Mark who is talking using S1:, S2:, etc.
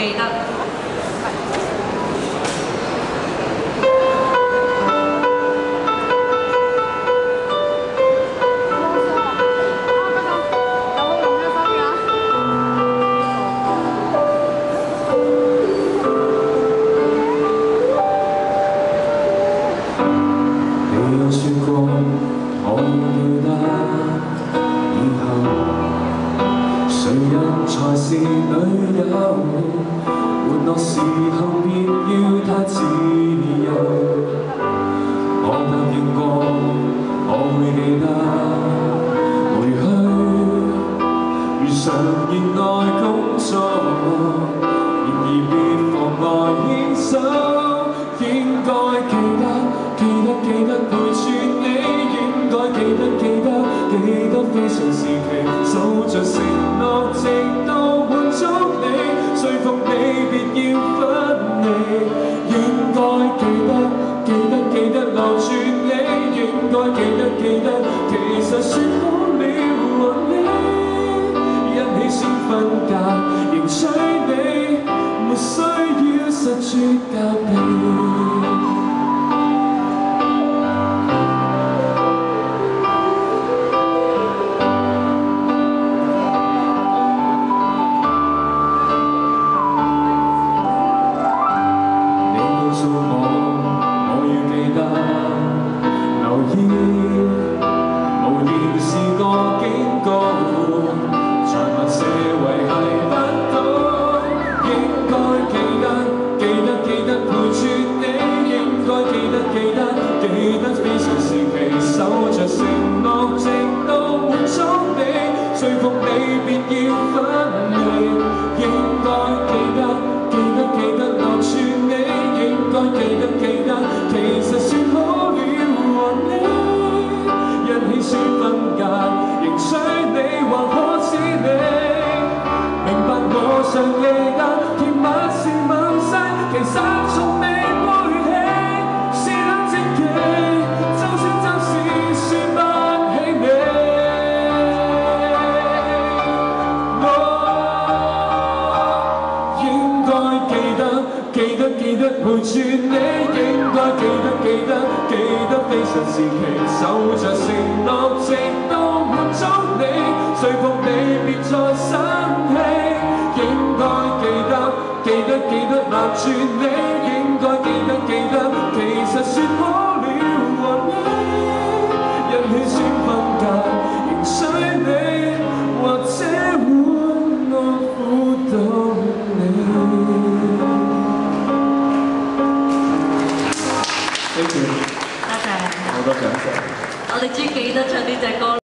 S1: 你有说过我伟大，以后谁人才是女友？常言爱工作，然而别妨碍牵手。应该记得，记得记得陪住你。应该记得，记得记得非常时期，守着承诺直到满足你。说服你别要分离。应该记得，记得记得留住你。应该记得，记得其实说好。你告诉我，我要记得留意，无聊是个警告。承诺直到满足你，说服你别要分离。应该记得，记得，记得留住你。应该记得，记得，其实算好了和你一起算分隔，赢取你或可使你明白我尚记下，甜蜜是。得陪住你，应该记得记得记得非常时期，守着承诺直到满足你。说服你，别再生气。应该记得记得记得留住你，应该记得记得，其实说好了。
S2: 多謝，
S1: 好多謝，
S2: 我哋知記得唱呢只歌。